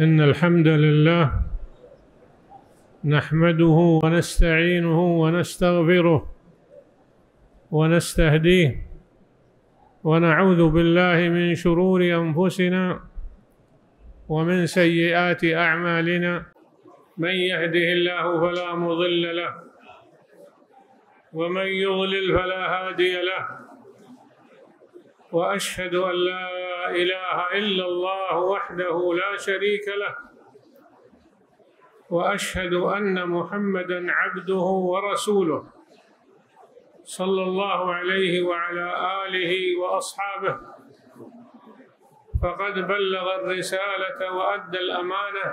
إن الحمد لله نحمده ونستعينه ونستغفره ونستهديه ونعوذ بالله من شرور أنفسنا ومن سيئات أعمالنا من يهده الله فلا مضل له ومن يضلل فلا هادي له وأشهد أن لا إله إلا الله وحده لا شريك له وأشهد أن محمدا عبده ورسوله صلى الله عليه وعلى آله وأصحابه. فقد بلغ الرسالة وأدى الأمانة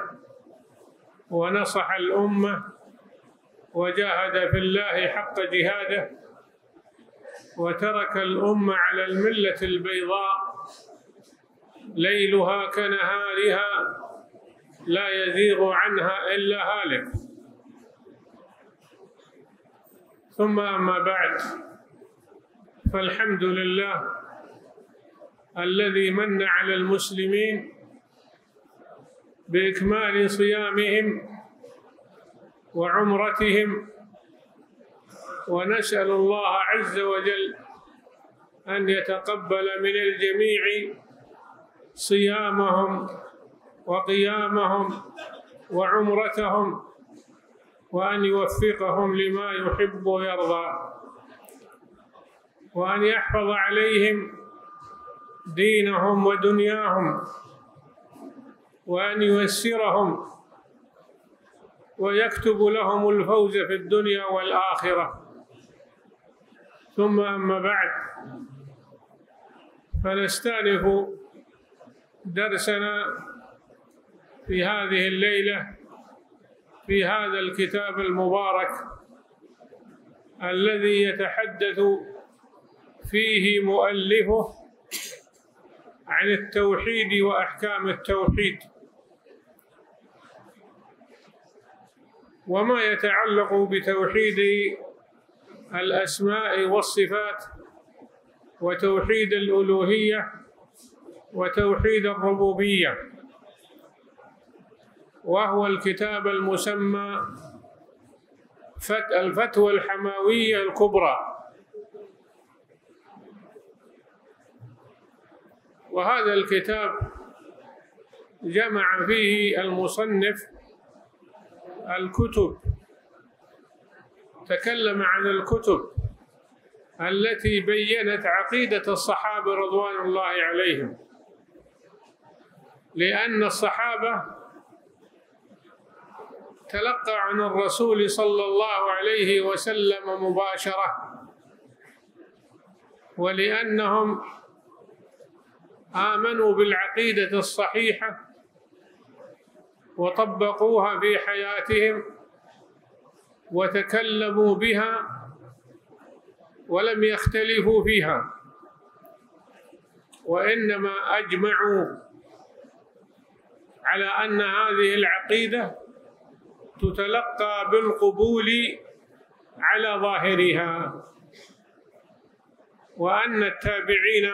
ونصح الأمة وجاهد في الله حق جهاده. وترك الأمة على الملة البيضاء ليلها كنهارها لا يزيغ عنها إلا هالك. ثم أما بعد فالحمد لله الذي من على المسلمين بإكمال صيامهم وعمرتهم ونسأل الله عز وجل أن يتقبل من الجميع صيامهم وقيامهم وعمرتهم وأن يوفقهم لما يحب ويرضى وأن يحفظ عليهم دينهم ودنياهم وأن ييسرهم ويكتب لهم الفوز في الدنيا والآخرة. ثم أما بعد فنستأنف درسنا في هذه الليلة في هذا الكتاب المبارك الذي يتحدث فيه مؤلفه عن التوحيد وأحكام التوحيد وما يتعلق بتوحيد الأسماء والصفات وتوحيد الألوهية وتوحيد الربوبية وهو الكتاب المسمى الفتوى الحماوية الكبرى. وهذا الكتاب جمع فيه المصنف الكتب. تكلم عن الكتب التي بينت عقيدة الصحابة رضوان الله عليهم. لأن الصحابة تلقى عن الرسول صلى الله عليه وسلم مباشرة ولأنهم آمنوا بالعقيدة الصحيحة وطبقوها في حياتهم. وتكلموا بها ولم يختلفوا فيها. وإنما أجمعوا على أن هذه العقيدة تتلقى بالقبول على ظاهرها وأن التابعين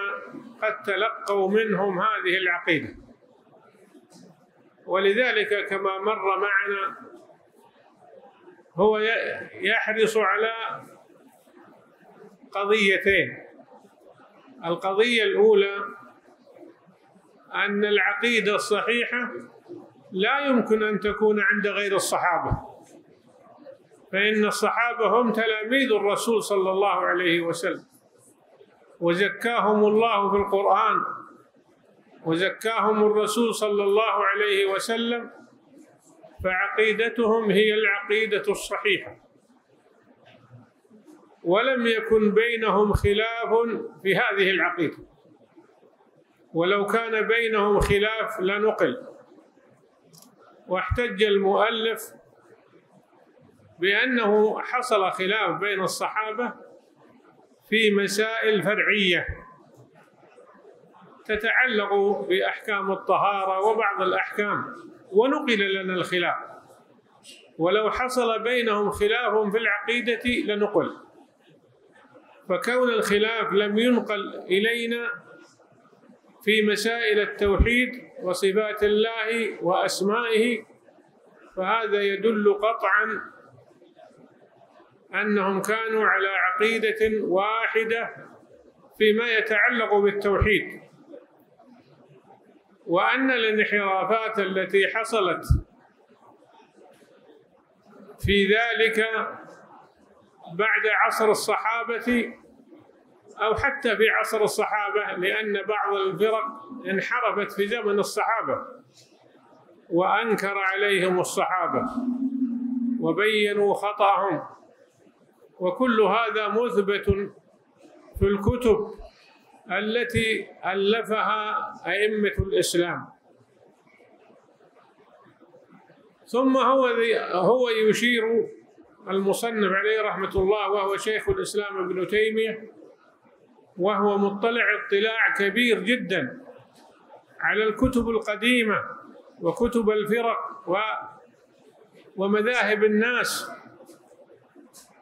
قد تلقوا منهم هذه العقيدة. ولذلك كما مر معنا هو يحرص على قضيتين. القضية الأولى أن العقيدة الصحيحة لا يمكن أن تكون عند غير الصحابة. فإن الصحابة هم تلاميذ الرسول صلى الله عليه وسلم. وزكاهم الله في القرآن وزكاهم الرسول صلى الله عليه وسلم فعقيدتهم هي العقيدة الصحيحة. ولم يكن بينهم خلاف في هذه العقيدة. ولو كان بينهم خلاف لنقل. واحتج المؤلف بأنه حصل خلاف بين الصحابة في مسائل فرعية تتعلق بأحكام الطهارة وبعض الأحكام. ونقل لنا الخلاف. ولو حصل بينهم خلاف في العقيدة لنقل. فكون الخلاف لم ينقل إلينا في مسائل التوحيد وصفات الله وأسمائه فهذا يدل قطعا أنهم كانوا على عقيدة واحدة فيما يتعلق بالتوحيد. وأن الانحرافات التي حصلت في ذلك بعد عصر الصحابة أو حتى في عصر الصحابة لأن بعض الفرق انحرفت في زمن الصحابة وأنكر عليهم الصحابة وبينوا خطأهم. وكل هذا مثبت في الكتب. التي ألفها أئمة الإسلام. ثم هو هو يشير المصنف عليه رحمة الله وهو شيخ الإسلام ابن تيمية وهو مطلع اطلاع كبير جدا على الكتب القديمة وكتب الفرق و ومذاهب الناس.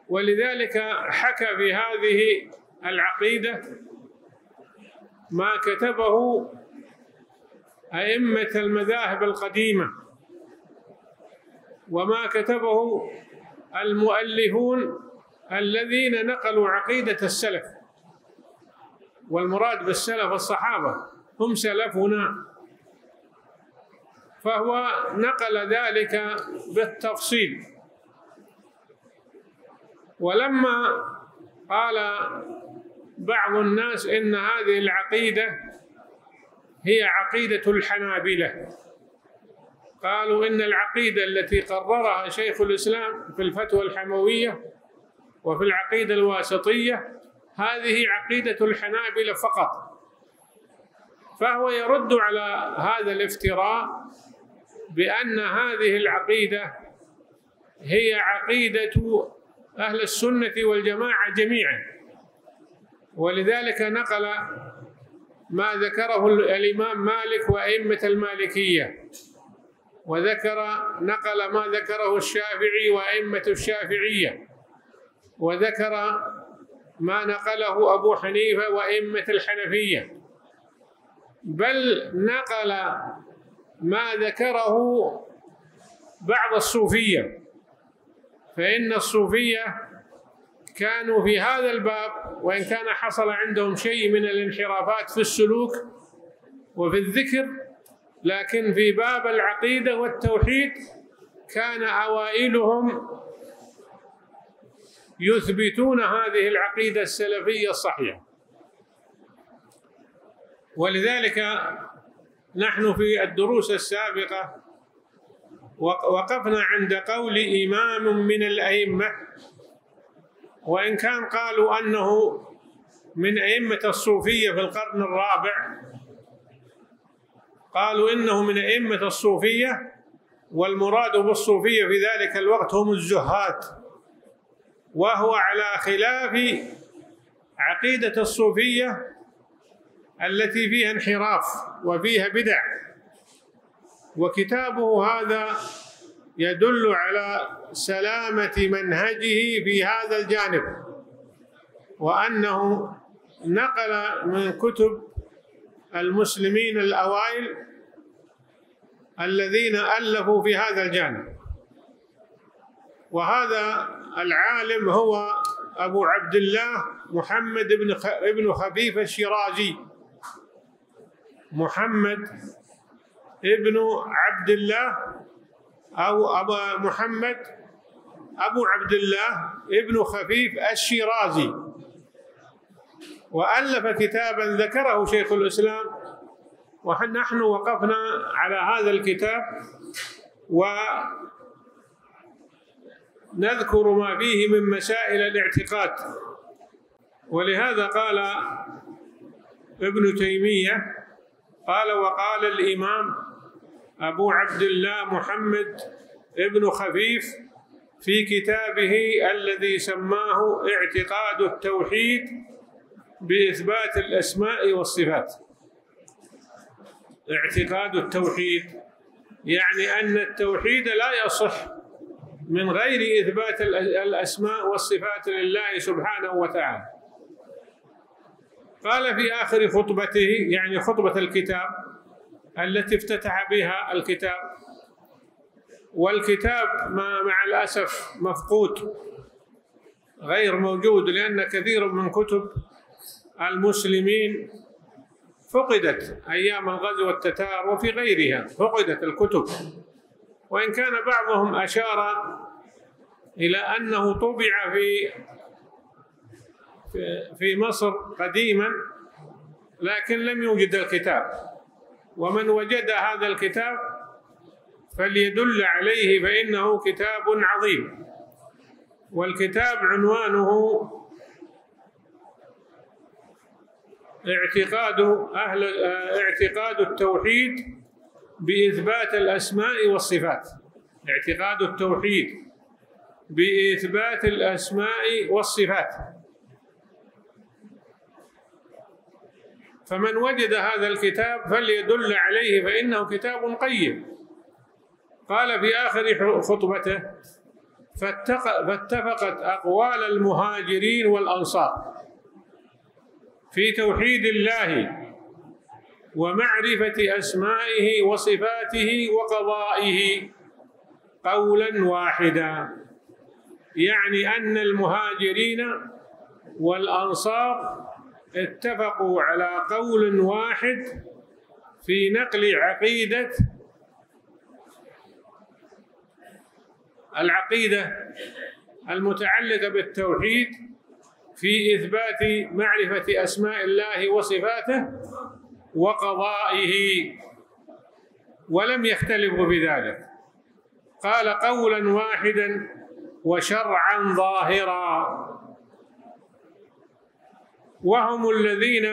ولذلك حكى في هذه العقيدة ما كتبه أئمة المذاهب القديمة وما كتبه المؤلفون الذين نقلوا عقيدة السلف. والمراد بالسلف الصحابة هم سلفنا. فهو نقل ذلك بالتفصيل. ولما قال بعض الناس إن هذه العقيدة هي عقيدة الحنابلة. قالوا إن العقيدة التي قررها شيخ الإسلام في الفتوى الحموية وفي العقيدة الواسطية هذه عقيدة الحنابلة فقط. فهو يرد على هذا الافتراء بأن هذه العقيدة هي عقيدة أهل السنة والجماعة جميعا. ولذلك نقل ما ذكره الإمام مالك وأئمة المالكية. وذكر نقل ما ذكره الشافعي وأئمة الشافعية. وذكر ما نقله أبو حنيفة وأئمة الحنفية. بل نقل ما ذكره بعض الصوفية. فإن الصوفية كانوا في هذا الباب وإن كان حصل عندهم شيء من الانحرافات في السلوك وفي الذكر لكن في باب العقيدة والتوحيد كان أوائلهم يثبتون هذه العقيدة السلفية الصحيحة. ولذلك نحن في الدروس السابقة وقفنا عند قول إمام من الأئمة وإن كان قالوا أنه من أئمة الصوفية في القرن الرابع قالوا إنه من أئمة الصوفية والمراد بالصوفية في ذلك الوقت هم الزهاد. وهو على خلاف عقيدة الصوفية التي فيها انحراف وفيها بدع. وكتابه هذا يدل على سلامة منهجه في هذا الجانب وأنه نقل من كتب المسلمين الأوائل الذين ألفوا في هذا الجانب. وهذا العالم هو أبو عبد الله محمد بن ابن خفيف الشيرازي. محمد ابن عبد الله أو أبا محمد أبو عبد الله ابن خفيف الشيرازي. وألف كتابا ذكره شيخ الإسلام. ونحن وقفنا على هذا الكتاب ونذكر ما فيه من مسائل الاعتقاد. ولهذا قال ابن تيمية قال وقال الإمام أبو عبد الله محمد ابن خفيف في كتابه الذي سماه اعتقاد التوحيد بإثبات الأسماء والصفات. اعتقاد التوحيد يعني أن التوحيد لا يصح من غير إثبات الأسماء والصفات لله سبحانه وتعالى. قال في آخر خطبته يعني خطبة الكتاب التي افتتح بها الكتاب. والكتاب ما مع الأسف مفقود غير موجود لأن كثير من كتب المسلمين فقدت أيام الغزو والتتار وفي غيرها فقدت الكتب. وإن كان بعضهم أشار إلى أنه طبع في في مصر قديما لكن لم يوجد الكتاب. ومن وجد هذا الكتاب فليدل عليه فإنه كتاب عظيم. والكتاب عنوانه اعتقاد أهل اعتقاد التوحيد بإثبات الأسماء والصفات. اعتقاد التوحيد بإثبات الأسماء والصفات. فمن وجد هذا الكتاب فليدل عليه فإنه كتاب قيم. قال في آخر خطبته فاتفقت أقوال المهاجرين والأنصار في توحيد الله ومعرفة أسمائه وصفاته وقضائه قولا واحدا. يعني أن المهاجرين والأنصار اتفقوا على قول واحد في نقل عقيدة العقيدة المتعلقة بالتوحيد في إثبات معرفة أسماء الله وصفاته وقضائه ولم يختلفوا بذلك قال قولا واحدا وشرعا ظاهرا. وهم الذين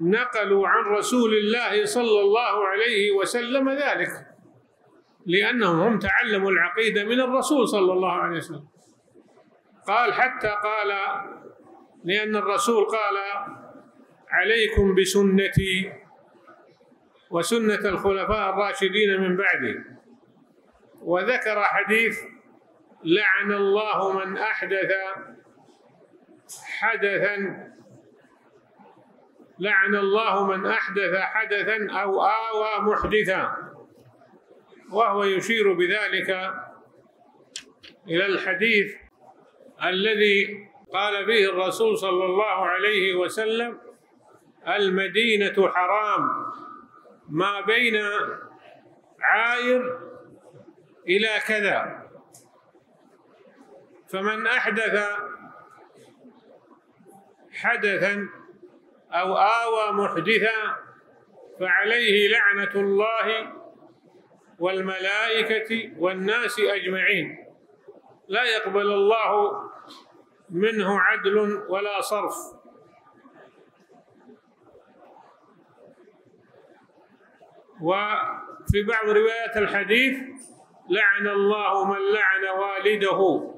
نقلوا عن رسول الله صلى الله عليه وسلم ذلك لأنهم هم تعلموا العقيدة من الرسول صلى الله عليه وسلم. قال حتى قال لأن الرسول قال عليكم بسنتي وسنة الخلفاء الراشدين من بعدي. وذكر حديث لعن الله من أحدث حدثا لعن الله من أحدث حدثا أو آوى محدثا. وهو يشير بذلك إلى الحديث الذي قال به الرسول صلى الله عليه وسلم المدينة حرام ما بين عاير إلى كذا. فمن أحدث حدثا أو آوى محدثا فعليه لعنة الله والملائكة والناس أجمعين. لا يقبل الله منه عدل ولا صرف. وفي بعض روايات الحديث لعن الله من لعن والده.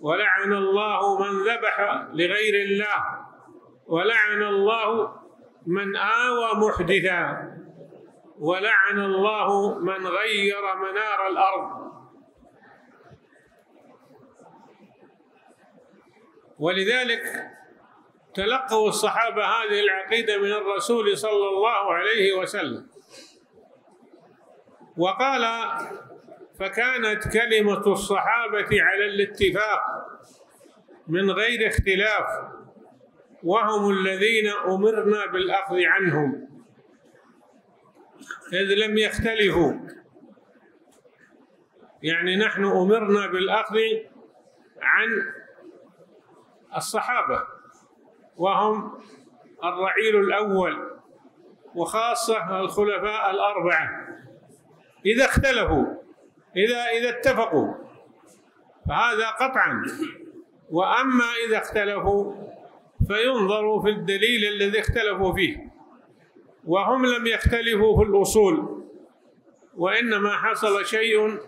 ولعن الله من ذبح لغير الله. ولعن الله من آوى محدثا. ولعن الله من غير منار الأرض. ولذلك تلقوا الصحابة هذه العقيدة من الرسول صلى الله عليه وسلم. وقال فكانت كلمة الصحابة على الاتفاق من غير اختلاف وهم الذين أمرنا بالأخذ عنهم إذ لم يختلفوا. يعني نحن أمرنا بالأخذ عن الصحابة وهم الرعيل الأول وخاصة الخلفاء الأربعة. إذا اختلفوا إذا إذا اتفقوا. فهذا قطعا. وأما إذا اختلفوا فينظر في الدليل الذي اختلفوا فيه. وهم لم يختلفوا في الأصول. وإنما حصل شيء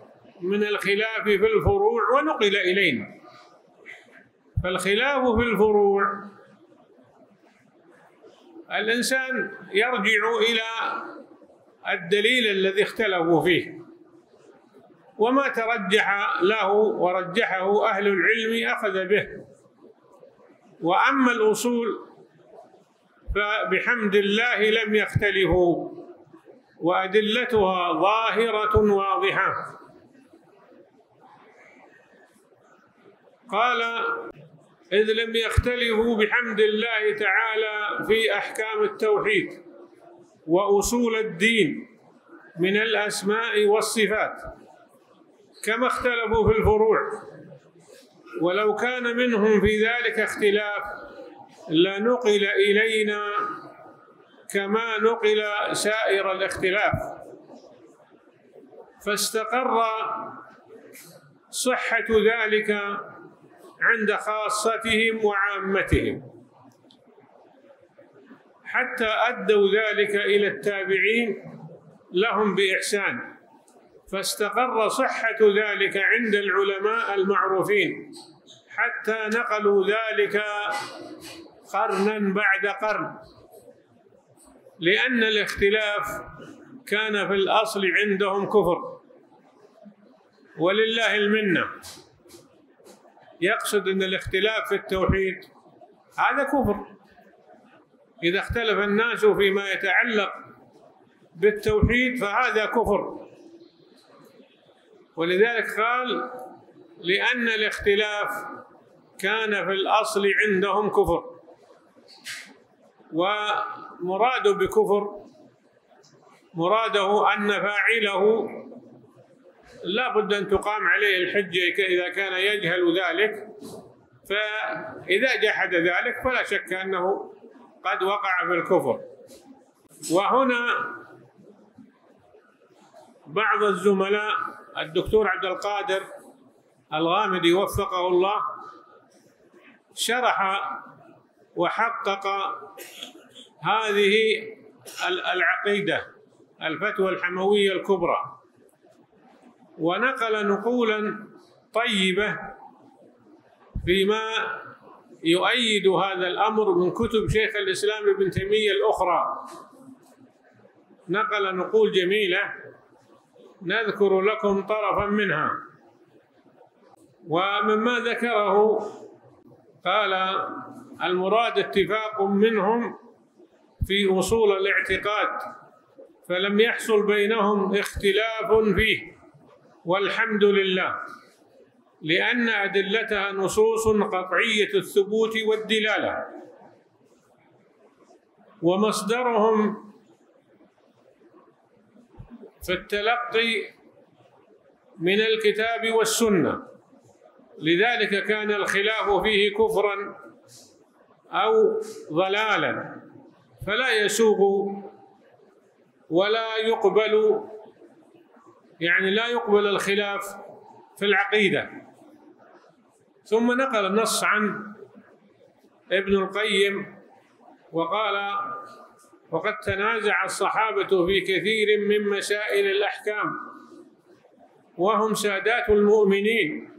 من الخلاف في الفروع ونقل إلينا. فالخلاف في الفروع الإنسان يرجع إلى الدليل الذي اختلفوا فيه. وما ترجح له ورجحه أهل العلم أخذ به. وأما الأصول فبحمد الله لم يختلفوا وأدلتها ظاهرة واضحة. قال إذ لم يختلفوا بحمد الله تعالى في أحكام التوحيد وأصول الدين من الأسماء والصفات. كما اختلفوا في الفروع. ولو كان منهم في ذلك اختلاف لنقل إلينا كما نقل سائر الاختلاف. فاستقر صحة ذلك عند خاصتهم وعامتهم. حتى أدوا ذلك إلى التابعين لهم بإحسان. فاستقر صحة ذلك عند العلماء المعروفين. حتى نقلوا ذلك قرنا بعد قرن. لأن الاختلاف كان في الأصل عندهم كفر. ولله المنة. يقصد أن الاختلاف في التوحيد هذا كفر. إذا اختلف الناس فيما يتعلق بالتوحيد فهذا كفر. ولذلك قال لأن الاختلاف كان في الأصل عندهم كفر. ومراد بكفر مراده أن فاعله لا بد أن تقام عليه الحجة إذا كان يجهل ذلك. فإذا جحد ذلك فلا شك أنه قد وقع في الكفر. وهنا بعض الزملاء الدكتور عبد القادر الغامدي وفقه الله شرح وحقق هذه العقيدة الفتوى الحموية الكبرى. ونقل نقولا طيبة فيما يؤيد هذا الأمر من كتب شيخ الإسلام ابن تيمية الأخرى. نقل نقول جميلة نذكر لكم طرفا منها. ومما ذكره قال المراد اتفاق منهم في أصول الاعتقاد فلم يحصل بينهم اختلاف فيه والحمد لله لأن أدلتها نصوص قطعية الثبوت والدلالة. ومصدرهم في التلقي من الكتاب والسنة. لذلك كان الخلاف فيه كفرا أو ضلالا. فلا يسوغ ولا يقبل يعني لا يقبل الخلاف في العقيدة. ثم نقل النص عن ابن القيم وقال وقد تنازع الصحابة في كثير من مسائل الأحكام وهم سادات المؤمنين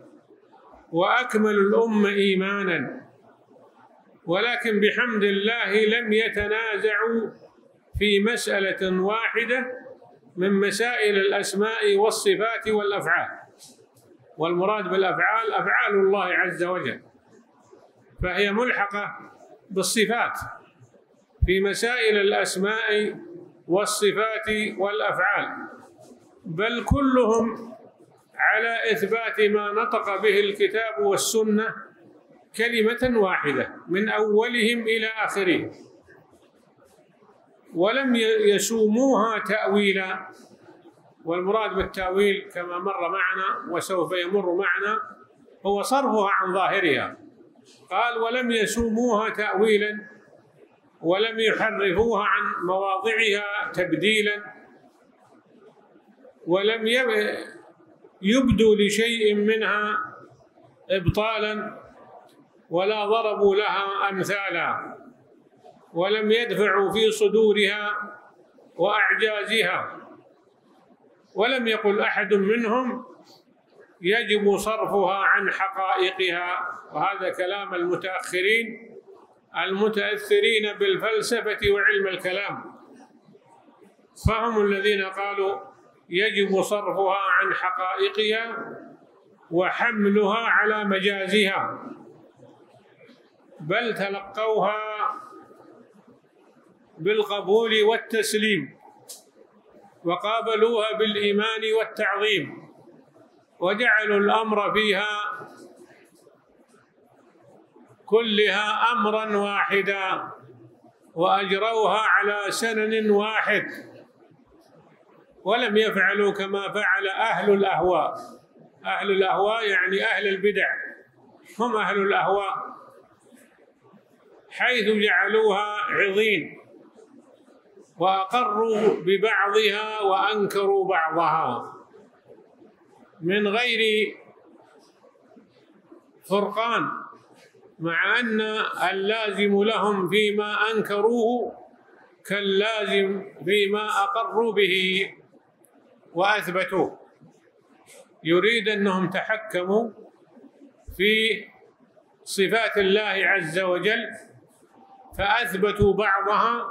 وأكمل الأمة إيمانا ولكن بحمد الله لم يتنازعوا في مسألة واحدة من مسائل الأسماء والصفات والأفعال. والمراد بالأفعال أفعال الله عز وجل فهي ملحقة بالصفات. في مسائل الأسماء والصفات والأفعال بل كلهم على إثبات ما نطق به الكتاب والسنة كلمة واحدة من أولهم إلى آخرهم. ولم يسوموها تأويلا والمراد بالتأويل كما مر معنا وسوف يمر معنا هو صرفها عن ظاهرها. قال ولم يسوموها تأويلا ولم يحرفوها عن مواضعها تبديلا ولم يبدوا لشيء منها ابطالا ولا ضربوا لها امثالا ولم يدفعوا في صدورها وأعجازها. ولم يقل أحد منهم يجب صرفها عن حقائقها وهذا كلام المتأخرين. المتأثرين بالفلسفة وعلم الكلام. فهم الذين قالوا يجب صرفها عن حقائقها وحملها على مجازها بل تلقوها بالقبول والتسليم وقابلوها بالإيمان والتعظيم وجعلوا الأمر فيها كلها امرا واحدا واجروها على سنن واحد. ولم يفعلوا كما فعل أهل الأهواء. أهل الأهواء يعني أهل البدع. هم أهل الأهواء. حيث جعلوها عظيم. وأقروا ببعضها وأنكروا بعضها. من غير فرقان. مع أن اللازم لهم فيما أنكروه كاللازم فيما أقروا به وأثبتوه. يريد أنهم تحكموا في صفات الله عز وجل فأثبتوا بعضها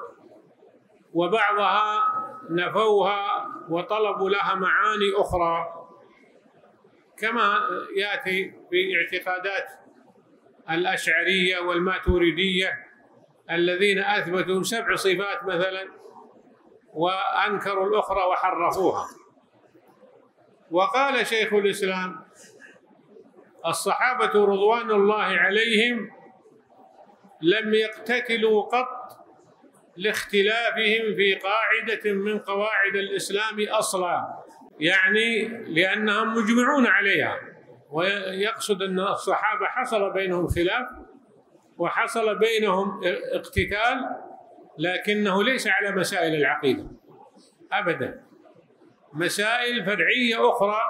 وبعضها نفوها وطلبوا لها معاني أخرى. كما يأتي في اعتقادات الأشعرية والماتوريدية الذين أثبتوا سبع صفات مثلا وأنكروا الأخرى وحرفوها. وقال شيخ الإسلام الصحابة رضوان الله عليهم لم يقتتلوا قط لاختلافهم في قاعدة من قواعد الإسلام أصلا يعني لأنهم مجمعون عليها. ويقصد أن الصحابة حصل بينهم خلاف وحصل بينهم اقتتال لكنه ليس على مسائل العقيدة ابدا. مسائل فرعيه أخرى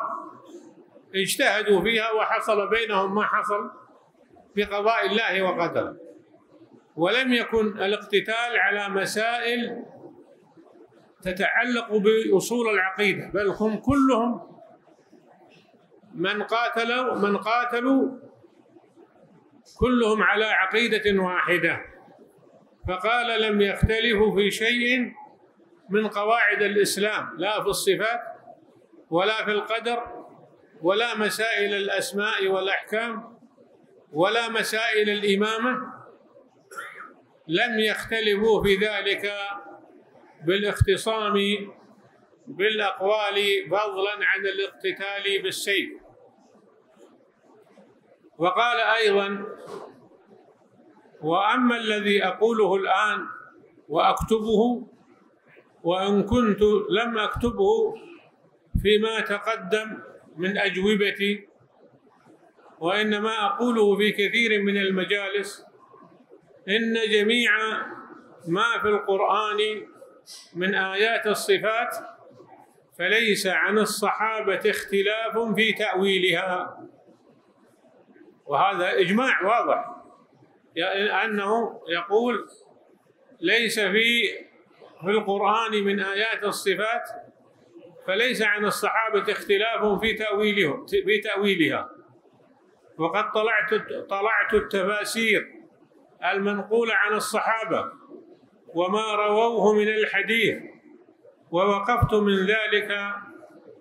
اجتهدوا فيها وحصل بينهم ما حصل بقضاء الله وقدره. ولم يكن الاقتتال على مسائل تتعلق بأصول العقيدة بل هم كلهم من قاتلوا من قاتلوا كلهم على عقيدة واحدة. فقال لم يختلفوا في شيء من قواعد الإسلام لا في الصفات ولا في القدر ولا مسائل الأسماء والأحكام ولا مسائل الإمامة. لم يختلفوا في ذلك بالاختصام بالأقوال فضلا عن الاقتتال بالسيف. وقال أيضا وأما الذي أقوله الآن وأكتبه وإن كنت لم أكتبه فيما تقدم من أجوبتي وإنما أقوله في كثير من المجالس إن جميع ما في القرآن من آيات الصفات فليس عن الصحابة اختلاف في تأويلها. وهذا إجماع واضح. أنه يقول ليس في في القرآن من آيات الصفات فليس عن الصحابة اختلاف في تاويلها في تأويلها. وقد طلعت طلعت التفاسير المنقولة عن الصحابة وما رووه من الحديث. ووقفت من ذلك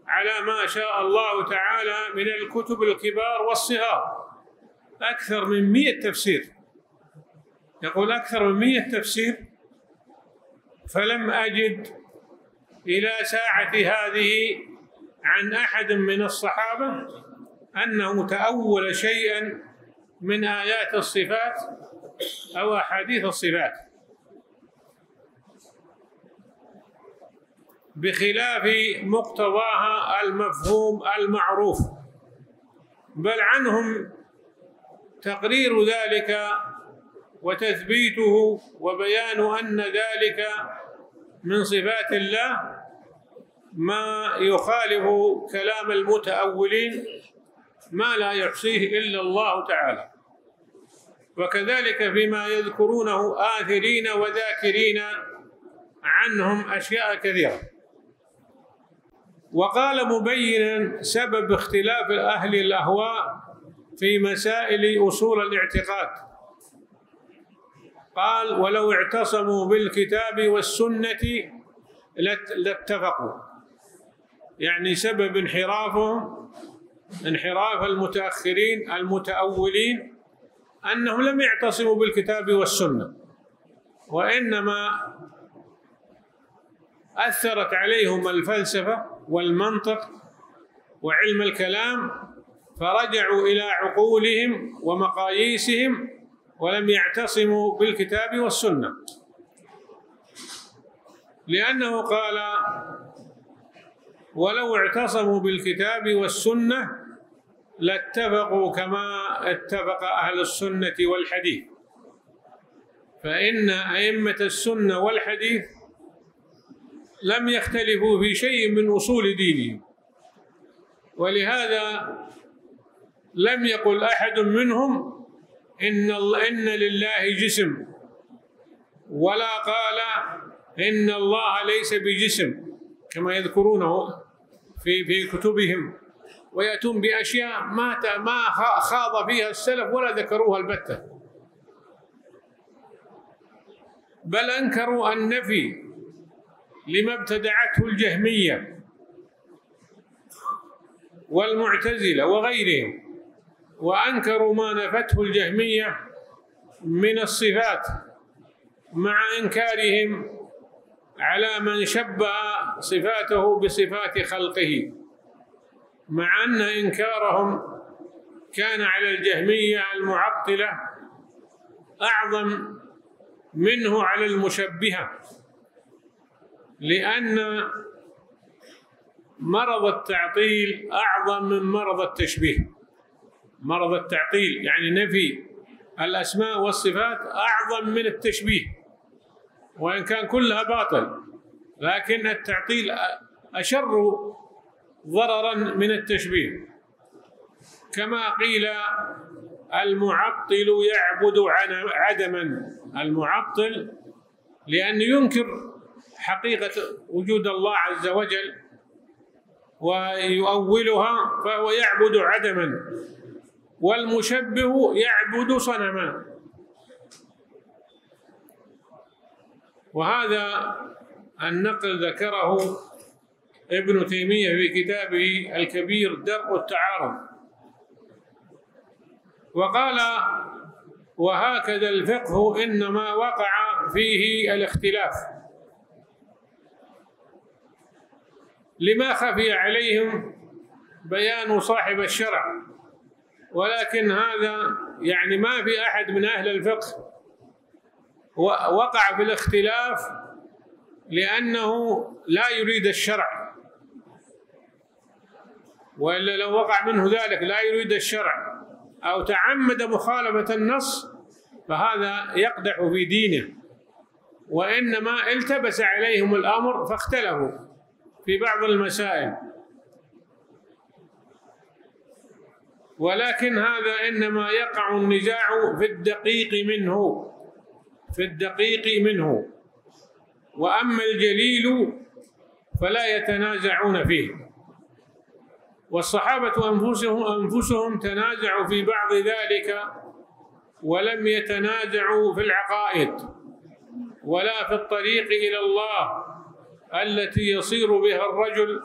على ما شاء الله تعالى من الكتب الكبار والصغار. أكثر من مئة تفسير. يقول أكثر من مئة تفسير. فلم أجد إلى ساعة هذه عن أحد من الصحابة أنه تأول شيئا من آيات الصفات أو أحاديث الصفات. بخلاف مقتضاها المفهوم المعروف. بل عنهم تقرير ذلك وتثبيته وبيان أن ذلك من صفات الله ما يخالف كلام المتأولين ما لا يحصيه إلا الله تعالى. وكذلك فيما يذكرونه آثرين وذاكرين عنهم أشياء كثيرة. وقال مبينا سبب اختلاف أهل الأهواء في مسائل أصول الاعتقاد. قال ولو اعتصموا بالكتاب والسنة لاتفقوا. يعني سبب انحرافهم انحراف المتأخرين المتأولين أنهم لم يعتصموا بالكتاب والسنة وإنما أثرت عليهم الفلسفة والمنطق وعلم الكلام فرجعوا إلى عقولهم ومقاييسهم ولم يعتصموا بالكتاب والسنة. لأنه قال ولو اعتصموا بالكتاب والسنة لاتفقوا كما اتفق أهل السنة والحديث فإن أئمة السنة والحديث لم يختلفوا في شيء من أصول دينهم. ولهذا لم يقل أحد منهم إن إن لله جسم ولا قال إن الله ليس بجسم كما يذكرونه في في كتبهم ويأتون بأشياء ما ما خاض فيها السلف ولا ذكروها البتة. بل أنكروا النفي لما ابتدعته الجهمية والمعتزلة وغيرهم وأنكروا ما نفته الجهمية من الصفات مع إنكارهم على من شبه صفاته بصفات خلقه مع أن إنكارهم كان على الجهمية المعطلة أعظم منه على المشبهة. لأن مرض التعطيل أعظم من مرض التشبيه. مرض التعطيل يعني نفي الأسماء والصفات أعظم من التشبيه وإن كان كلها باطل لكن التعطيل أشر ضررا من التشبيه. كما قيل المعطل يعبد عدما. المعطل لأنه ينكر حقيقة وجود الله عز وجل ويؤولها فهو يعبد عدما والمشبه يعبد صنما. وهذا النقل ذكره ابن تيمية في كتابه الكبير درء التعارض. وقال وهكذا الفقه إنما وقع فيه الاختلاف. لما خفي عليهم بيان صاحب الشرع. ولكن هذا يعني ما في أحد من أهل الفقه وقع في الاختلاف لأنه لا يريد الشرع. وإلا لو وقع منه ذلك لا يريد الشرع أو تعمد مخالفة النص فهذا يقدح في دينه. وإنما التبس عليهم الأمر فاختلفوا. في بعض المسائل. ولكن هذا إنما يقع النزاع في الدقيق منه في الدقيق منه. وأما الجليل فلا يتنازعون فيه. والصحابة انفسهم أنفسهم تنازعوا في بعض ذلك ولم يتنازعوا في العقائد ولا في الطريق إلى الله. التي يصير بها الرجل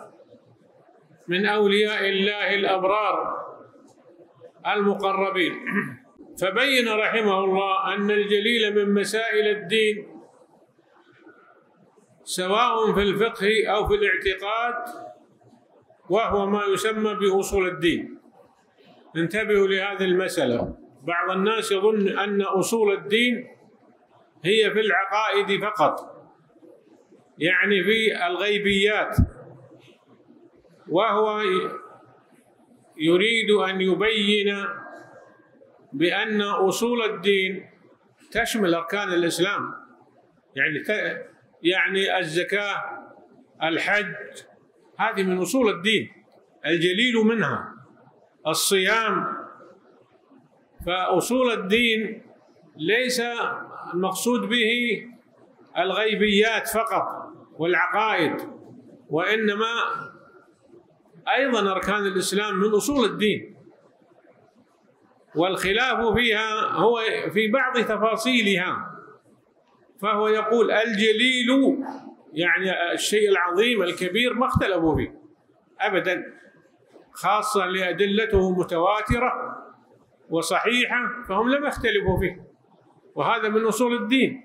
من أولياء الله الأبرار المقربين. فبين رحمه الله أن الجليل من مسائل الدين سواء في الفقه أو في الاعتقاد وهو ما يسمى بأصول الدين. انتبهوا لهذه المسألة. بعض الناس يظن أن أصول الدين هي في العقائد فقط. يعني في الغيبيات. وهو يريد أن يبين بأن أصول الدين تشمل أركان الإسلام. يعني يعني الزكاة الحج هذه من أصول الدين. الجليل منها الصيام. فأصول الدين ليس المقصود به الغيبيات فقط. والعقائد وإنما أيضا أركان الإسلام من أصول الدين. والخلاف فيها هو في بعض تفاصيلها فهو يقول الجليل يعني الشيء العظيم الكبير ما اختلفوا فيه أبدا خاصة لأدلته متواترة وصحيحة فهم لم يختلفوا فيه وهذا من أصول الدين.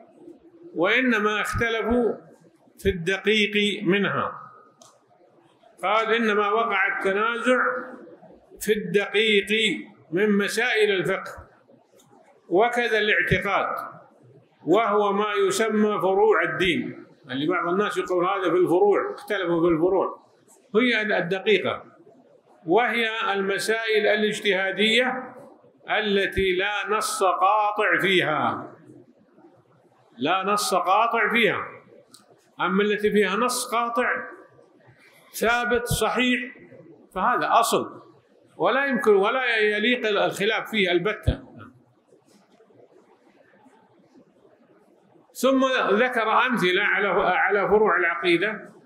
وإنما اختلفوا في الدقيق منها. قال إنما وقع التنازع في الدقيق من مسائل الفقه وكذا الاعتقاد وهو ما يسمى فروع الدين. اللي بعض الناس يقول هذا في الفروع اختلفوا في الفروع. هي الدقيقة وهي المسائل الاجتهادية التي لا نص قاطع فيها. لا نص قاطع فيها. أما التي فيها نص قاطع ثابت صحيح فهذا أصل. ولا يمكن ولا يليق الخلاف فيه البتة. ثم ذكر أمثلة على على فروع العقيدة.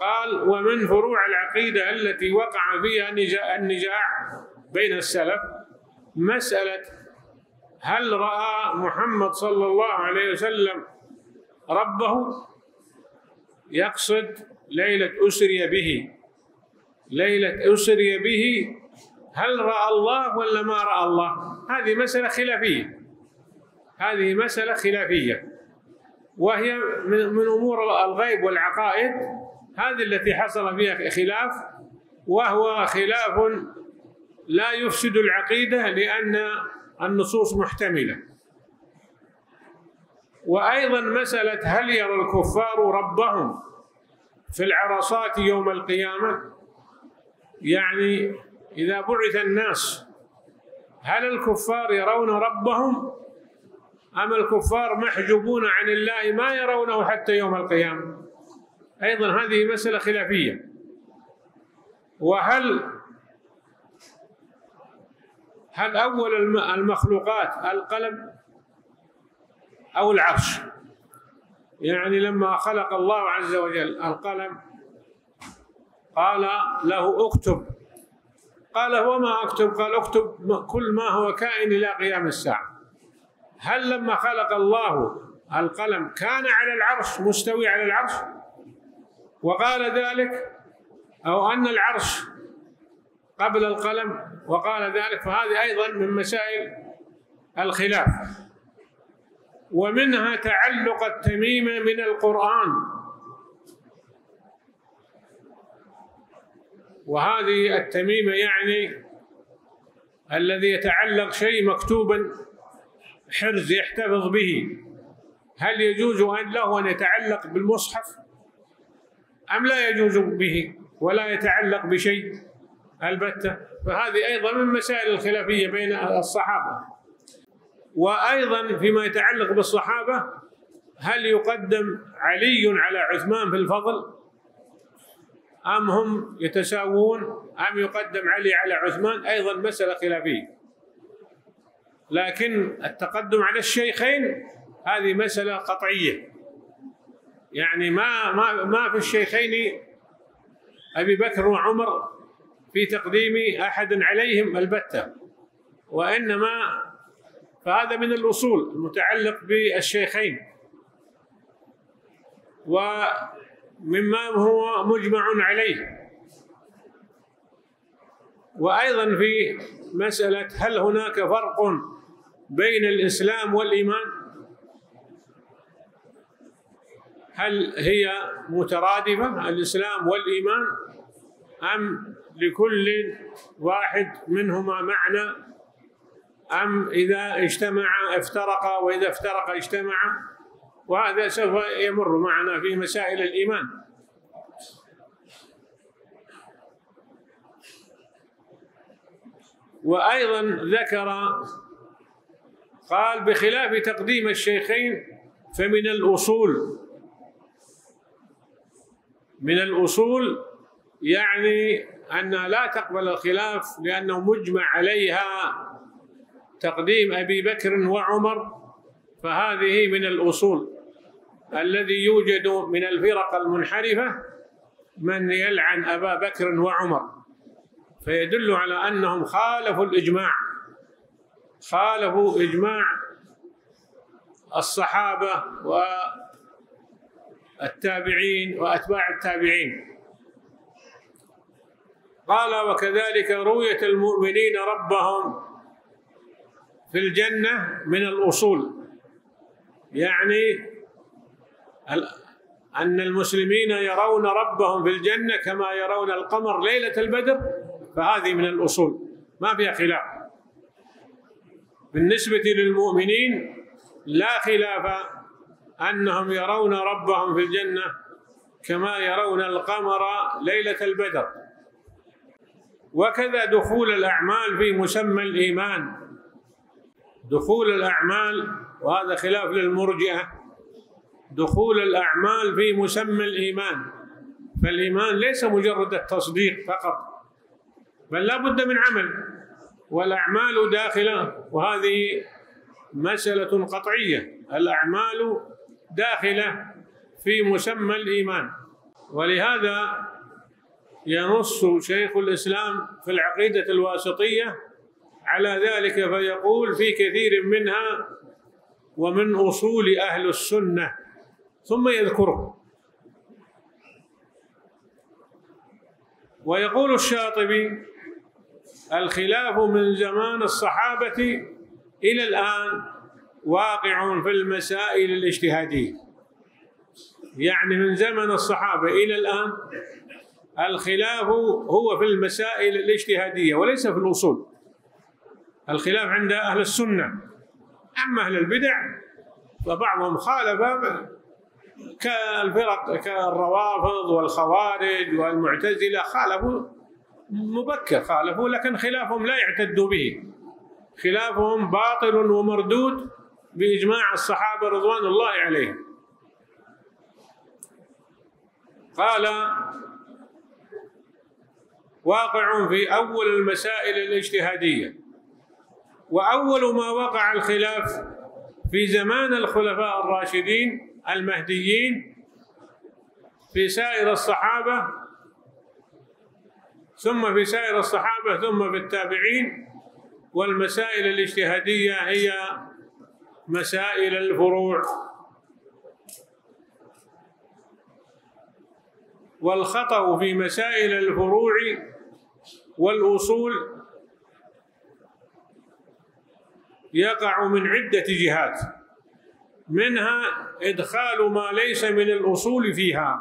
قال ومن فروع العقيدة التي وقع فيها النجاع بين السلف مسألة هل رأى محمد صلى الله عليه وسلم ربه يقصد ليلة أسري به. ليلة أسري به هل رأى الله ولا ما رأى الله؟ هذه مسألة خلافية. هذه مسألة خلافية. وهي من أمور الغيب والعقائد هذه التي حصل فيها خلاف وهو خلاف لا يفسد العقيدة لأن النصوص محتملة. وأيضا مسألة هل يرى الكفار ربهم في العرصات يوم القيامة؟ يعني إذا بعث الناس هل الكفار يرون ربهم؟ أم الكفار محجوبون عن الله ما يرونه حتى يوم القيامة؟ أيضا هذه مسألة خلافية. وهل هل أول المخلوقات القلم أو العرش. يعني لما خلق الله عز وجل القلم قال له اكتب. قال وما أكتب؟ قال اكتب كل ما هو كائن إلى قيام الساعة. هل لما خلق الله القلم كان على العرش مستوي على العرش؟ وقال ذلك أو أن العرش قبل القلم وقال ذلك فهذه أيضا من مسائل الخلاف. ومنها تعلق التميمه من القرآن. وهذه التميمه يعني الذي يتعلق شيء مكتوبا حرز يحتفظ به. هل يجوز أن له أن يتعلق بالمصحف؟ أم لا يجوز به ولا يتعلق بشيء؟ البتة. فهذه أيضا من مسائل الخلافية بين الصحابة. وأيضا فيما يتعلق بالصحابة هل يقدم علي على عثمان في الفضل؟ أم هم يتساوون؟ أم يقدم علي على عثمان؟ أيضا مسألة خلافية. لكن التقدم على الشيخين هذه مسألة قطعية. يعني ما ما ما في الشيخين أبي بكر وعمر في تقديم أحد عليهم البتة وإنما فهذا من الأصول المتعلق بالشيخين. ومما هو مجمع عليه. وأيضا في مسألة هل هناك فرق بين الإسلام والإيمان؟ هل هي مترادفة الإسلام والإيمان أم لكل واحد منهما معنى؟ أم إذا اجتمع افترق وإذا افترق اجتمع. وهذا سوف يمر معنا في مسائل الإيمان. وأيضا ذكر قال بخلاف تقديم الشيخين فمن الأصول من الأصول يعني أن لا تقبل الخلاف لأنه مجمع عليها تقديم أبي بكر وعمر فهذه من الأصول الذي يوجد من الفرق المنحرفة من يلعن أبا بكر وعمر. فيدل على أنهم خالفوا الإجماع خالفوا إجماع الصحابة والتابعين وأتباع التابعين. قال وكذلك رؤية المؤمنين ربهم في الجنة من الأصول. يعني أن المسلمين يرون ربهم في الجنة كما يرون القمر ليلة البدر فهذه من الأصول. ما فيها خلاف. بالنسبة للمؤمنين لا خلاف أنهم يرون ربهم في الجنة كما يرون القمر ليلة البدر. وكذا دخول الأعمال في مسمى الإيمان. دخول الأعمال وهذا خلاف للمرجئة. دخول الأعمال في مسمى الإيمان. فالإيمان ليس مجرد التصديق فقط بل لا بد من عمل والأعمال داخلة. وهذه مسألة قطعية الأعمال داخلة في مسمى الإيمان. ولهذا ينص شيخ الإسلام في العقيدة الواسطية على ذلك فيقول في كثير منها ومن أصول أهل السنة ثم يذكره. ويقول الشاطبي الخلاف من زمان الصحابة إلى الآن واقع في المسائل الاجتهادية. يعني من زمن الصحابة إلى الآن الخلاف هو في المسائل الاجتهادية وليس في الأصول. الخلاف عند أهل السنة. أما أهل البدع فبعضهم خالف. كالفرق كالروافض والخوارج والمعتزلة خالفوا مبكر خالفوا لكن خلافهم لا يعتد به. خلافهم باطل ومردود بإجماع الصحابة رضوان الله عليهم. قال واقع في أول المسائل الاجتهادية وأول ما وقع الخلاف في زمان الخلفاء الراشدين المهديين في سائر الصحابة ثم في سائر الصحابة ثم في التابعين والمسائل الاجتهادية هي مسائل الفروع. والخطأ في مسائل الفروع والأصول يقع من عدة جهات. منها إدخال ما ليس من الأصول فيها.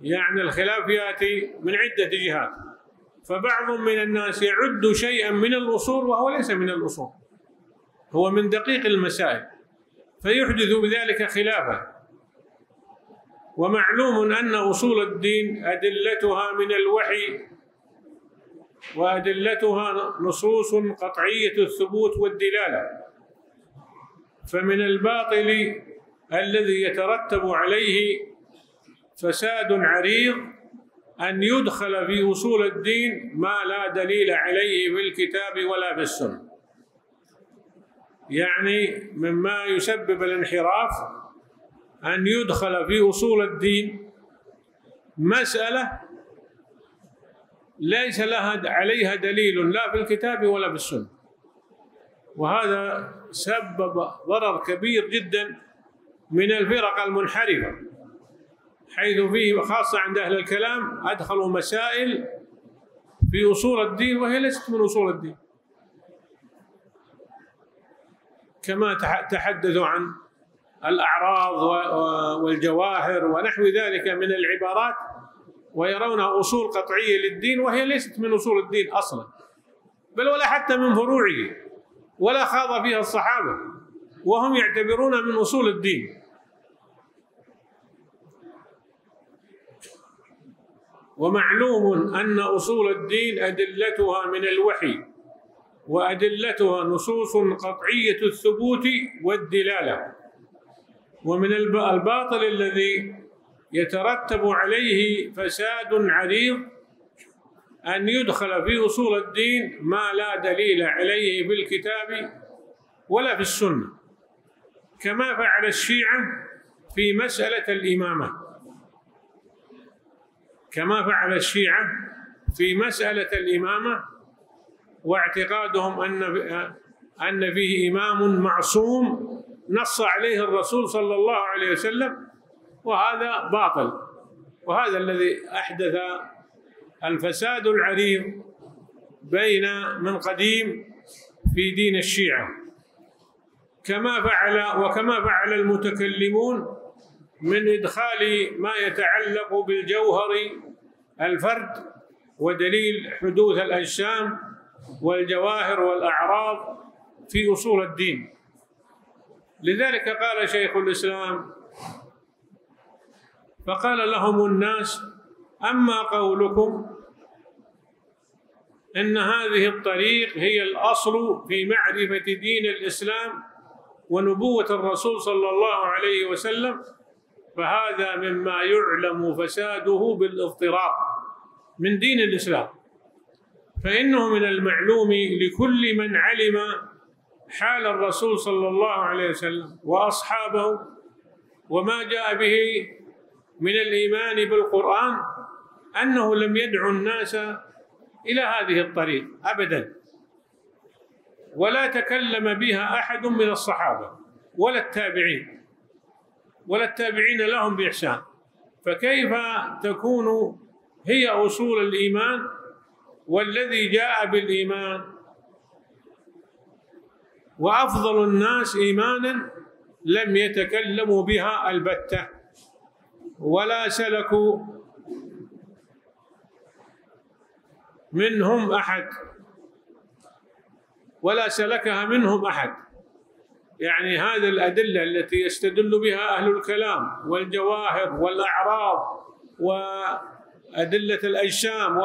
يعني الخلاف يأتي من عدة جهات. فبعض من الناس يعد شيئا من الأصول وهو ليس من الأصول. هو من دقيق المسائل. فيحدث بذلك خلافا. ومعلوم أن أصول الدين أدلتها من الوحي وأدلتها نصوص قطعية الثبوت والدلالة. فمن الباطل الذي يترتب عليه فساد عريض أن يدخل في أصول الدين ما لا دليل عليه في الكتاب ولا في السنة. يعني مما يسبب الانحراف أن يدخل في أصول الدين مسألة ليس لها عليها دليل لا في الكتاب ولا في السنة. وهذا سبب ضرر كبير جدا من الفرق المنحرفة حيث فيه خاصة عند أهل الكلام أدخلوا مسائل في أصول الدين وهي ليست من أصول الدين. كما تحدثوا عن الأعراض والجواهر ونحو ذلك من العبارات ويرونها أصول قطعية للدين وهي ليست من أصول الدين أصلا بل ولا حتى من فروعه ولا خاض فيها الصحابة وهم يعتبرونها من أصول الدين. ومعلوم أن أصول الدين أدلتها من الوحي وأدلتها نصوص قطعية الثبوت والدلالة. ومن الباطل الذي يترتب عليه فساد عريض أن يدخل في أصول الدين ما لا دليل عليه في الكتاب ولا في السنة كما فعل الشيعة في مسألة الإمامة. كما فعل الشيعة في مسألة الإمامة واعتقادهم أن أن فيه إمام معصوم نص عليه الرسول صلى الله عليه وسلم وهذا باطل. وهذا الذي أحدث الفساد العريض بين من قديم في دين الشيعة. كما فعل وكما فعل المتكلمون من إدخال ما يتعلق بالجوهر الفرد ودليل حدوث الأجسام والجواهر والأعراض في أصول الدين. لذلك قال شيخ الإسلام فقال لهم الناس أما قولكم إن هذه الطريق هي الأصل في معرفة دين الإسلام ونبوة الرسول صلى الله عليه وسلم فهذا مما يعلم فساده بالاضطراب من دين الإسلام. فإنه من المعلوم لكل من علم حال الرسول صلى الله عليه وسلم وأصحابه وما جاء به من الإيمان بالقرآن أنه لم يدعو الناس إلى هذه الطريق أبدا. ولا تكلم بها أحد من الصحابة ولا التابعين ولا التابعين لهم بإحسان. فكيف تكون هي أصول الإيمان والذي جاء بالإيمان؟ وأفضل الناس إيمانا لم يتكلموا بها البتة. ولا سلكوا منهم أحد. ولا سلكها منهم أحد. يعني هذه الأدلة التي يستدل بها أهل الكلام والجواهر والأعراض وأدلة الأجسام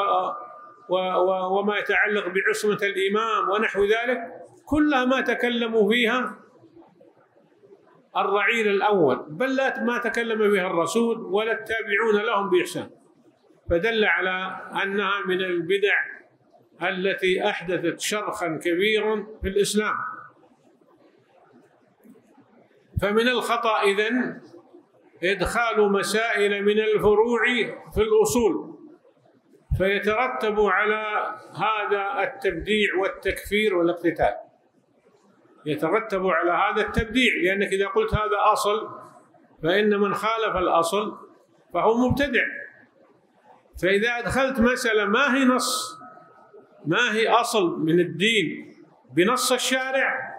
وما يتعلق بعصمة الإمام ونحو ذلك كلها ما تكلموا فيها الرعيل الأول بل ما تكلم بها الرسول ولا التابعون لهم بإحسان. فدل على أنها من البدع التي أحدثت شرخا كبيرا في الإسلام. فمن الخطأ إذن إدخال مسائل من الفروع في الأصول فيترتب على هذا التبديع والتكفير والاقتتال. يترتب على هذا التبديع لأنك إذا قلت هذا أصل فإن من خالف الأصل فهو مبتدع. فإذا أدخلت مسألة ما هي نص ما هي أصل من الدين بنص الشارع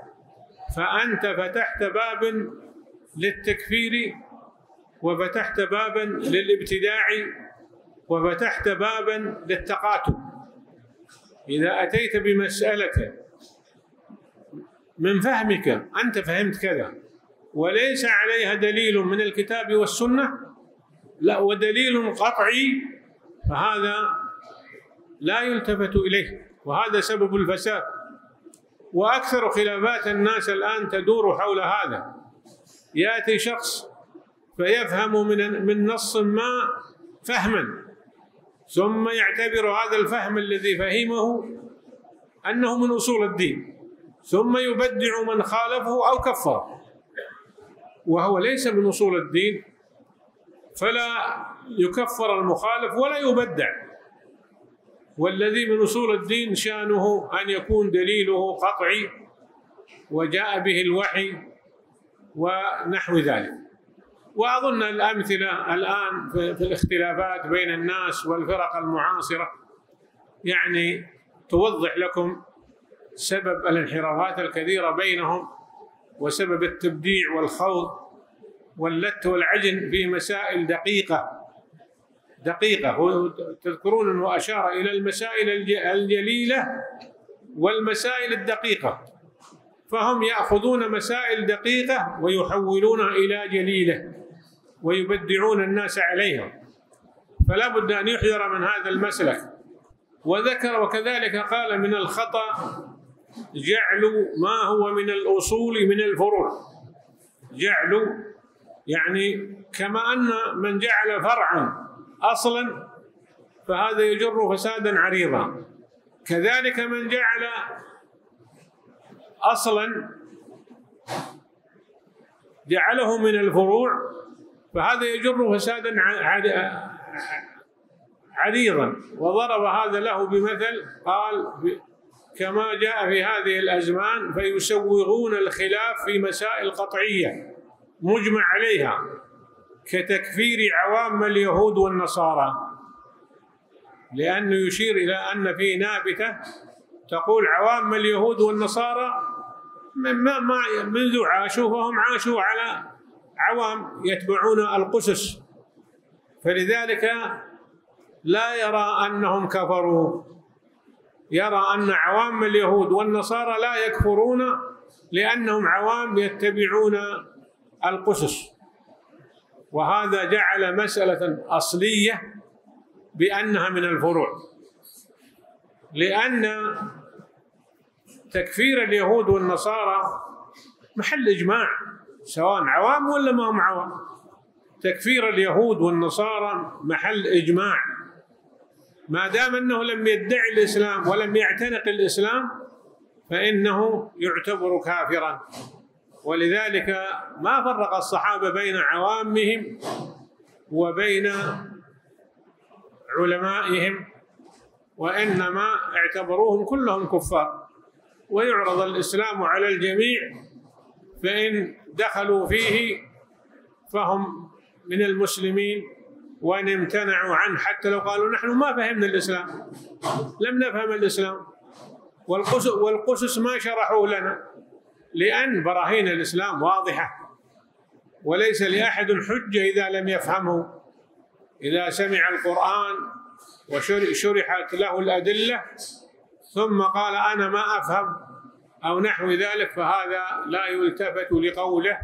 فأنت فتحت بابا للتكفير وفتحت بابا للابتداع وفتحت بابا للتقاتل. إذا أتيت بمسألة من فهمك أنت فهمت كذا. وليس عليها دليل من الكتاب والسنة؟ لا ودليل قطعي فهذا لا يلتفت إليه وهذا سبب الفساد. وأكثر خلافات الناس الآن تدور حول هذا. يأتي شخص فيفهم من من نص ما فهما ثم يعتبر هذا الفهم الذي فهمه أنه من أصول الدين. ثم يبدع من خالفه أو كفره وهو ليس من أصول الدين. فلا يكفر المخالف ولا يبدع. والذي من أصول الدين شأنه أن يكون دليله قطعي وجاء به الوحي ونحو ذلك. وأظن الأمثلة الآن في الاختلافات بين الناس والفرق المعاصرة يعني توضح لكم سبب الانحرافات الكثيرة بينهم وسبب التبديع والخوض واللت والعجن في مسائل دقيقة. دقيقة. تذكرون أنه أشار إلى المسائل الجليلة والمسائل الدقيقة. فهم يأخذون مسائل دقيقة ويحولونها إلى جليلة ويبدعون الناس عليها. فلا بد أن يحذر من هذا المسلك. وذكر وكذلك قال من الخطأ جعل ما هو من الأصول من الفروع. جعل يعني كما أن من جعل فرعا أصلا فهذا يجر فسادا عريضا. كذلك من جعل أصلا جعله من الفروع فهذا يجر فسادا عريضا. وضرب هذا له بمثل قال كما جاء في هذه الأزمان فيسوغون الخلاف في مسائل قطعية مجمع عليها كتكفير عوام اليهود والنصارى. لأنه يشير إلى أن في نابتة تقول عوام اليهود والنصارى ما ما منذ عاشوا فهم عاشوا على عوام يتبعون القسس. فلذلك لا يرى أنهم كفروا. يرى أن عوام اليهود والنصارى لا يكفرون لأنهم عوام يتبعون القسس وهذا جعل مسألة أصلية بأنها من الفروع. لأن تكفير اليهود والنصارى محل إجماع سواء عوام ولا ما هم عوام. تكفير اليهود والنصارى محل إجماع. ما دام أنه لم يدعي الإسلام ولم يعتنق الإسلام فإنه يعتبر كافرا. ولذلك ما فرق الصحابة بين عوامهم وبين علمائهم وإنما اعتبروهم كلهم كفار. ويعرض الإسلام على الجميع فإن دخلوا فيه فهم من المسلمين. وان امتنعوا عنه حتى لو قالوا نحن ما فهمنا الإسلام. لم نفهم الإسلام. والقسس والقسس ما شرحوه لنا. لأن براهين الإسلام واضحة. وليس لأحد حجة إذا لم يفهمه. إذا سمع القرآن وشرحت له الأدلة ثم قال أنا ما أفهم أو نحو ذلك فهذا لا يلتفت لقوله.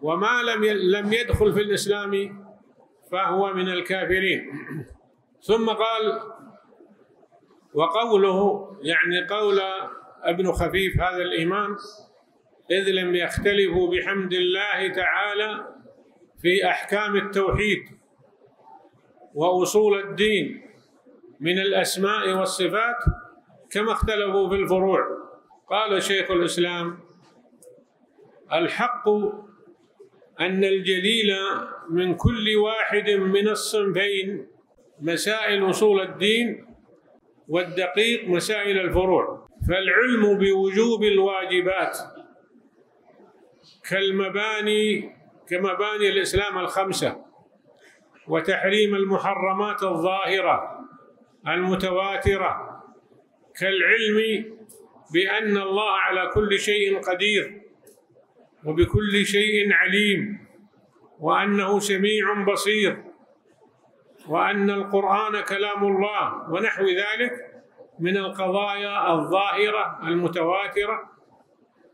وما لم لم يدخل في الإسلام فهو من الكافرين. ثم قال وقوله يعني قول ابن خفيف هذا الإمام إذ لم يختلفوا بحمد الله تعالى في أحكام التوحيد وأصول الدين من الأسماء والصفات كما اختلفوا في الفروع. قال شيخ الإسلام الحق أن الجليل من كل واحد من الصنفين مسائل أصول الدين والدقيق مسائل الفروع فالعلم بوجوب الواجبات كالمباني كمباني الإسلام الخمسة وتحريم المحرمات الظاهرة المتواترة كالعلم بأن الله على كل شيء قدير. وبكل شيء عليم وأنه سميع بصير وأن القرآن كلام الله ونحو ذلك من القضايا الظاهرة المتواترة.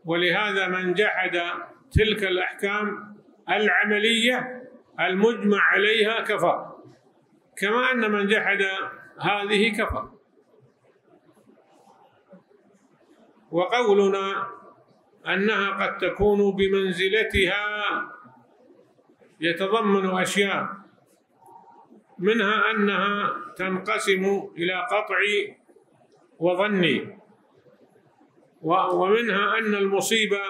ولهذا من جحد تلك الأحكام العملية المجمع عليها كفر كما أن من جحد هذه كفر. وقولنا أنها قد تكون بمنزلتها يتضمن أشياء منها أنها تنقسم إلى قطع وظني ومنها أن المصيبة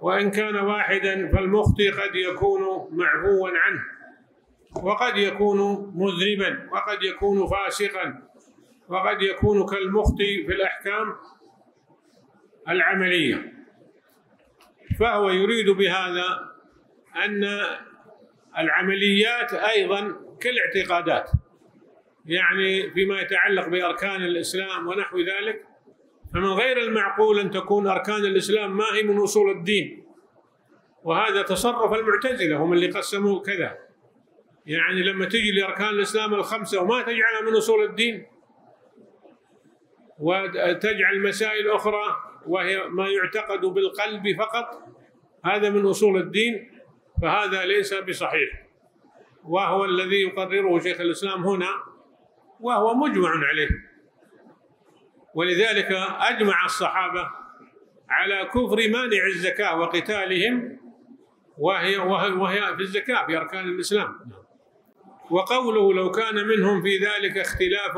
وإن كان واحدا فالمخطي قد يكون معفوا عنه وقد يكون مذنبا وقد يكون فاسقا وقد يكون كالمخطي في الأحكام العملية. فهو يريد بهذا أن العمليات أيضا كالاعتقادات. يعني فيما يتعلق بأركان الإسلام ونحو ذلك فمن غير المعقول أن تكون أركان الإسلام ما هي من أصول الدين. وهذا تصرف المعتزلة هم اللي قسموه كذا. يعني لما تجي لأركان الإسلام الخمسة وما تجعلها من أصول الدين وتجعل مسائل أخرى وهي ما يعتقد بالقلب فقط هذا من أصول الدين فهذا ليس بصحيح. وهو الذي يقرره شيخ الإسلام هنا وهو مجمع عليه. ولذلك أجمع الصحابة على كفر مانع الزكاة وقتالهم وهي وهي, وهي في الزكاة في أركان الإسلام. وقوله لو كان منهم في ذلك اختلاف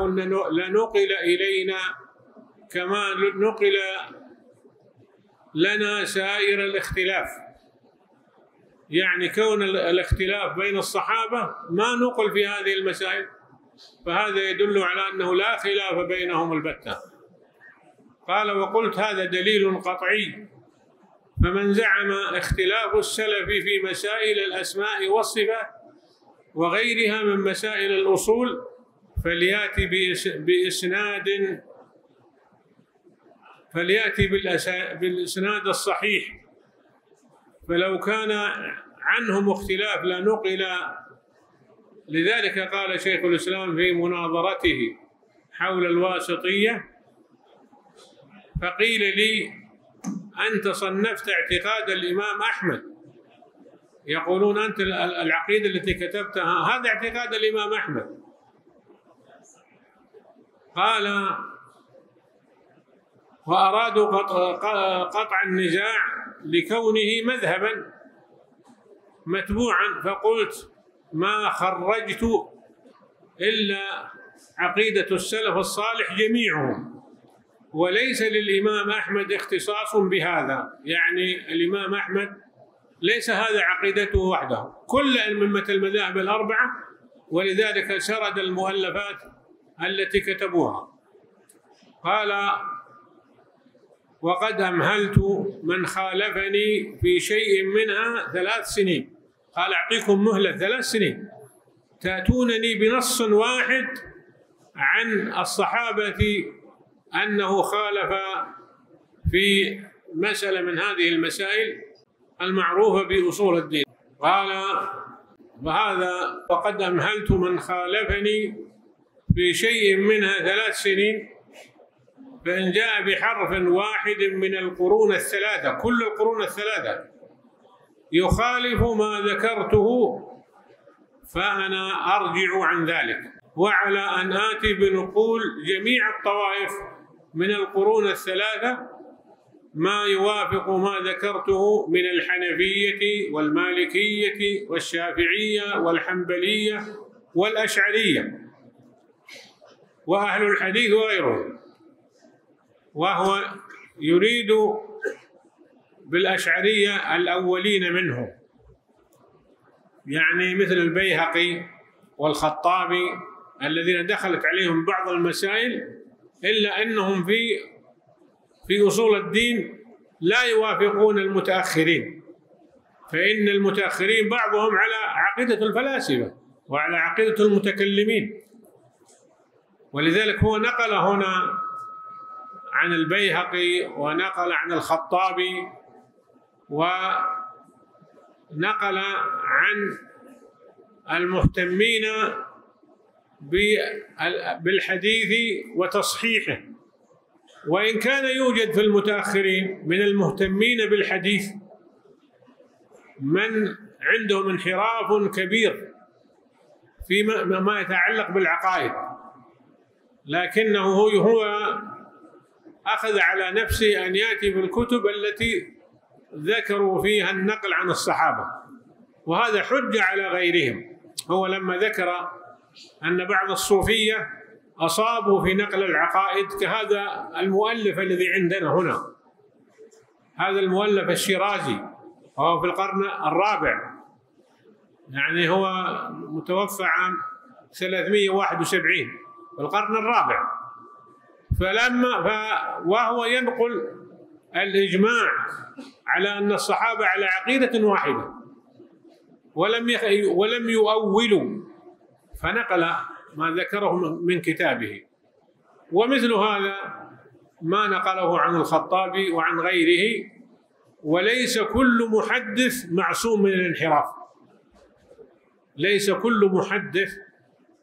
لنقل إلينا كما نقل لنا سائر الاختلاف. يعني كون الاختلاف بين الصحابة ما نقل في هذه المسائل فهذا يدل على أنه لا خلاف بينهم البتة. قال وقلت هذا دليل قطعي. فمن زعم اختلاف السلف في مسائل الأسماء والصفات وغيرها من مسائل الأصول فليأتي بإسناد فليأتي بالإسناد الصحيح. فلو كان عنهم اختلاف لنقل لذلك قال شيخ الإسلام في مناظرته حول الواسطية فقيل لي أنت صنفت اعتقاد الإمام أحمد. يقولون أنت العقيدة التي كتبتها. هذا اعتقاد الإمام أحمد. قال وأرادوا قطع النزاع لكونه مذهبا متبوعا. فقلت ما خرجت إلا عقيدة السلف الصالح جميعهم وليس للإمام أحمد اختصاص بهذا. يعني الإمام أحمد ليس هذا عقيدته وحده. كل أئمة المذاهب الأربعة ولذلك سرد المؤلفات التي كتبوها. قال وقد أمهلت من خالفني في شيء منها ثلاث سنين. قال أعطيكم مهلة ثلاث سنين. تأتونني بنص واحد عن الصحابة أنه خالف في مسألة من هذه المسائل المعروفة بأصول الدين. قال وهذا وقد أمهلت من خالفني في شيء منها ثلاث سنين فإن جاء بحرف واحد من القرون الثلاثة كل القرون الثلاثة يخالف ما ذكرته فأنا أرجع عن ذلك. وعلى أن آتي بنقول جميع الطوائف من القرون الثلاثة ما يوافق ما ذكرته من الحنفية والمالكية والشافعية والحنبلية والأشعرية وأهل الحديث وغيرهم. وهو يريد بالأشعرية الأولين منه. يعني مثل البيهقي والخطابي الذين دخلت عليهم بعض المسائل إلا أنهم في في أصول الدين لا يوافقون المتأخرين. فإن المتأخرين بعضهم على عقيدة الفلاسفة وعلى عقيدة المتكلمين. ولذلك هو نقل هنا عن البيهقي ونقل عن الخطابي ونقل عن المهتمين بالحديث وتصحيحه. وإن كان يوجد في المتأخرين من المهتمين بالحديث من عندهم انحراف كبير فيما ما يتعلق بالعقائد. لكنه هو أخذ على نفسه أن يأتي بالكتب التي ذكروا فيها النقل عن الصحابة. وهذا حجة على غيرهم. هو لما ذكر أن بعض الصوفية أصابوا في نقل العقائد كهذا المؤلف الذي عندنا هنا. هذا المؤلف الشيرازي وهو في القرن الرابع. يعني هو متوفى عام 371 في القرن الرابع. فلما ف وهو ينقل الإجماع على أن الصحابة على عقيدة واحدة ولم يخ... ولم يؤولوا فنقل ما ذكره من كتابه. ومثل هذا ما نقله عن الخطابي وعن غيره وليس كل محدث معصوم من الانحراف. ليس كل محدث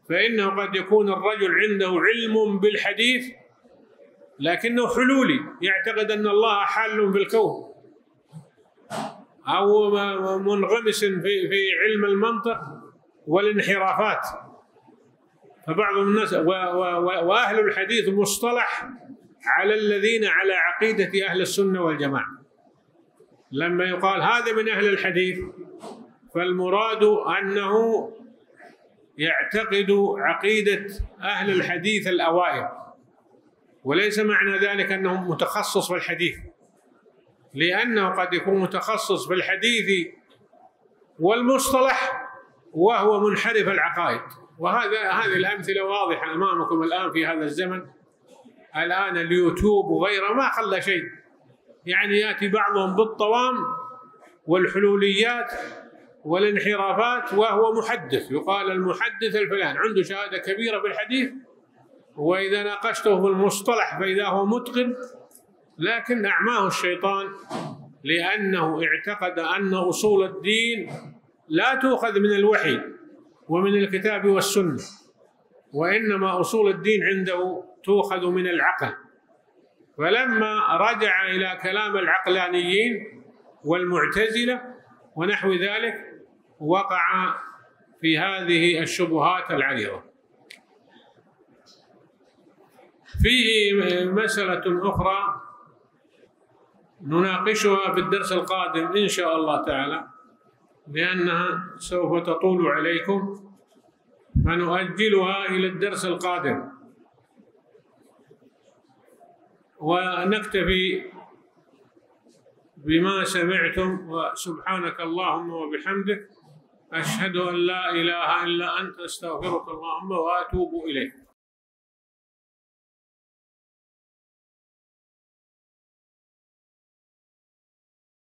فإنه قد يكون الرجل عنده علم بالحديث لكنه حلولي. يعتقد أن الله حال في الكون أو منغمس في في علم المنطق والانحرافات. فبعض الناس وأهل الحديث مصطلح على الذين على عقيدة أهل السنة والجماعة. لما يقال هذا من أهل الحديث فالمراد أنه يعتقد عقيدة أهل الحديث الأوائل. وليس معنى ذلك انه متخصص في الحديث لأنه قد يكون متخصص في الحديث والمصطلح وهو منحرف العقائد. وهذا هذه الأمثلة واضحة أمامكم الآن في هذا الزمن. الآن اليوتيوب وغيره ما خلى شيء. يعني يأتي بعضهم بالطوام والحلوليات والانحرافات وهو محدث. يقال المحدث الفلان عنده شهادة كبيرة في الحديث وإذا ناقشته في المصطلح فإذا هو متقن لكن اعماه الشيطان لأنه اعتقد أن أصول الدين لا تؤخذ من الوحي ومن الكتاب والسنة وإنما أصول الدين عنده تؤخذ من العقل. فلما رجع إلى كلام العقلانيين والمعتزلة ونحو ذلك وقع في هذه الشبهات العريضة فيه مسألة أخرى نناقشها في الدرس القادم إن شاء الله تعالى لأنها سوف تطول عليكم فنؤجلها إلى الدرس القادم. ونكتفي بما سمعتم وسبحانك اللهم وبحمدك أشهد أن لا إله إلا أنت أستغفرك اللهم وأتوب إليك.